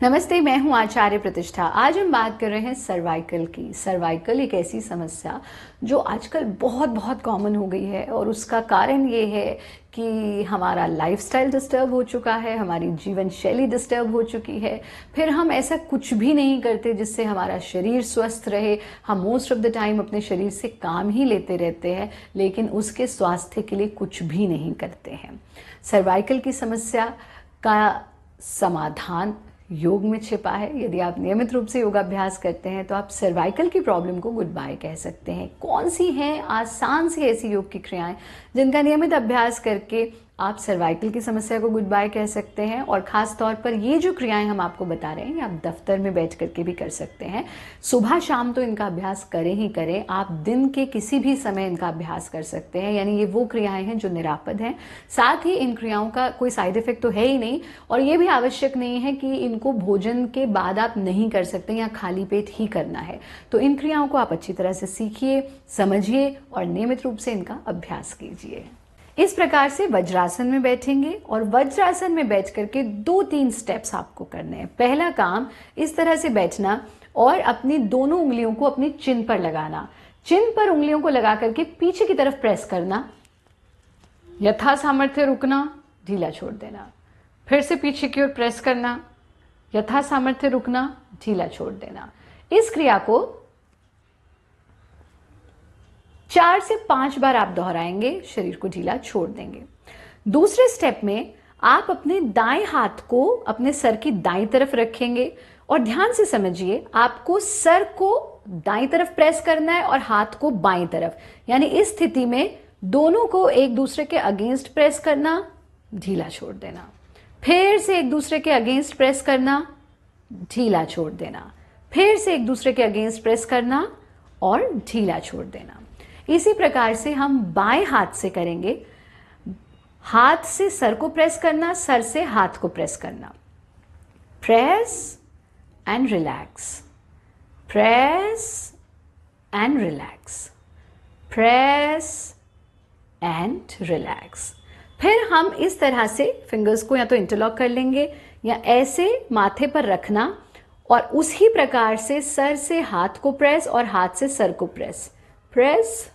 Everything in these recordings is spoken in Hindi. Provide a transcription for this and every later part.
नमस्ते, मैं हूँ आचार्य प्रतिष्ठा। आज हम बात कर रहे हैं सर्वाइकल की। सर्वाइकल एक ऐसी समस्या जो आजकल बहुत बहुत कॉमन हो गई है और उसका कारण ये है कि हमारा लाइफस्टाइल डिस्टर्ब हो चुका है, हमारी जीवन शैली डिस्टर्ब हो चुकी है। फिर हम ऐसा कुछ भी नहीं करते जिससे हमारा शरीर स्वस्थ रहे। हम मोस्ट ऑफ़ द टाइम अपने शरीर से काम ही लेते रहते हैं, लेकिन उसके स्वास्थ्य के लिए कुछ भी नहीं करते हैं। सर्वाइकल की समस्या का समाधान योग में छिपा है। यदि आप नियमित रूप से योगाभ्यास करते हैं तो आप सर्वाइकल की प्रॉब्लम को गुड बाय कह सकते हैं। कौन सी हैं आसान सी ऐसी योग की क्रियाएँ जिनका नियमित अभ्यास करके आप सर्वाइकल की समस्या को गुड बाय कह सकते हैं और ख़ास तौर पर ये जो क्रियाएँ हम आपको बता रहे हैं, ये आप दफ्तर में बैठ करके भी कर सकते हैं। सुबह शाम तो इनका अभ्यास करें ही करें, आप दिन के किसी भी समय इनका अभ्यास कर सकते हैं, यानी ये वो क्रियाएँ हैं जो निरापद हैं। साथ ही इन क्रियाओं का कोई साइड इफ़ेक्ट तो है ही नहीं, और ये भी आवश्यक नहीं है कि इनको भोजन के बाद आप नहीं कर सकते या खाली पेट ही करना है। तो इन क्रियाओं को आप अच्छी तरह से सीखिए, समझिए और नियमित रूप से इनका अभ्यास कीजिए। इस प्रकार से वज्रासन में बैठेंगे और वज्रासन में बैठ करके दो तीन स्टेप्स आपको करने हैं। पहला काम, इस तरह से बैठना और अपनी दोनों उंगलियों को अपनी चिन पर लगाना। चिन पर उंगलियों को लगा करके पीछे की तरफ़ प्रेस करना, यथा सामर्थ्य रुकना, ढीला छोड़ देना। फिर से पीछे की ओर प्रेस करना, यथा सामर्थ्य रुकना, ढीला छोड़ देना। इस क्रिया को चार से पाँच बार आप दोहराएँगे, शरीर को ढीला छोड़ देंगे। दूसरे स्टेप में आप अपने दाएँ हाथ को अपने सर की दाई तरफ़ रखेंगे और ध्यान से समझिए, आपको सर को दाई तरफ़ प्रेस करना है और हाथ को बाई तरफ़। यानी इस स्थिति में दोनों को एक दूसरे के अगेंस्ट प्रेस करना, ढीला छोड़ देना। फिर से एक दूसरे के अगेंस्ट प्रेस करना, ढीला छोड़ देना। फिर से एक दूसरे के अगेंस्ट प्रेस करना और ढीला छोड़ देना। इसी प्रकार से हम बाएँ हाथ से करेंगे। हाथ से सर को प्रेस करना, सर से हाथ को प्रेस करना। Press and relax. Press and relax. Press and relax. फिर हम इस तरह से फिंगर्स को या तो इंटरलॉक कर लेंगे या ऐसे माथे पर रखना और उसी प्रकार से सर से हाथ को प्रेस और हाथ से सर को press. Press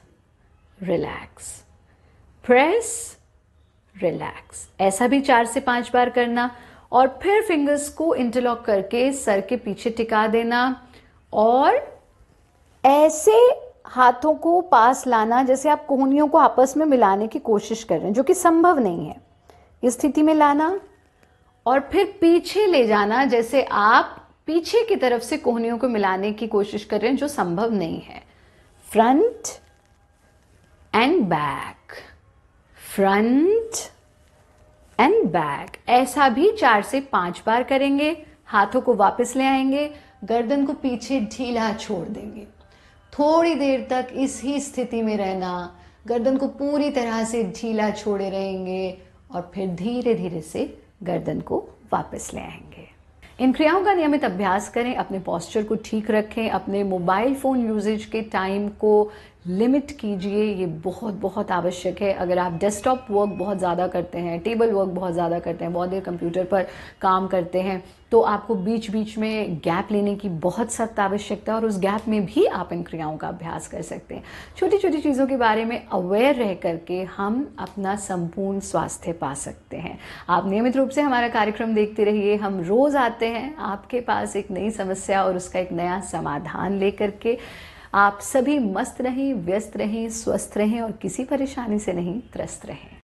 relax press relax ऐसा भी चार से पाँच बार करना और फिर फिंगर्स को इंटरलॉक करके सर के पीछे टिका देना और ऐसे हाथों को पास लाना जैसे आप कोहनियों को आपस में मिलाने की कोशिश कर रहे हैं, जो कि संभव नहीं है। इस स्थिति में लाना और फिर पीछे ले जाना जैसे आप पीछे की तरफ़ से कोहनियों को मिलाने की कोशिश कर रहे हैं, जो संभव नहीं है। Front and back front and back ऐसा भी चार से पाँच बार करेंगे, हाथों को वापस ले आएँगे, गर्दन को पीछे ढीला छोड़ देंगे। थोड़ी देर तक इस ही स्थिति में रहना, गर्दन को पूरी तरह से ढीला छोड़े रहेंगे और फिर धीरे धीरे से गर्दन को वापस ले आएँगे। इन क्रियाओं का नियमित अभ्यास करें, अपने पॉस्चर को ठीक रखें, अपने मोबाइल फ़ोन यूजेज के टाइम को लिमिट कीजिए, ये बहुत बहुत आवश्यक है। अगर आप डेस्कटॉप वर्क बहुत ज़्यादा करते हैं टेबल वर्क बहुत ज़्यादा करते हैं, बहुत देर कंप्यूटर पर काम करते हैं तो आपको बीच बीच में गैप लेने की बहुत सख्त आवश्यकता है और उस गैप में भी आप इन क्रियाओं का अभ्यास कर सकते हैं। छोटी छोटी चीज़ों के बारे में अवेयर रह करके हम अपना संपूर्ण स्वास्थ्य पा सकते हैं। आप नियमित रूप से हमारा कार्यक्रम देखते रहिए, हम रोज़ आते हैं, आपके पास एक नई समस्या और उसका एक नया समाधान लेकर के आप सभी मस्त रहें, व्यस्त रहें, स्वस्थ रहें और किसी परेशानी से नहीं त्रस्त रहें।